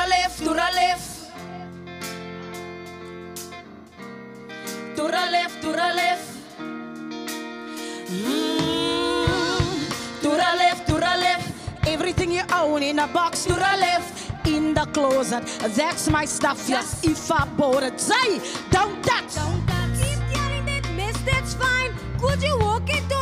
To the left, to the left, to the left, to the left. Everything you own in a box, to the left, In the closet, that's my stuff. Yes, yes if I bought it, say, don't touch. Don't touch. Keep yelling that mess, that's fine. Could you walk it? Down?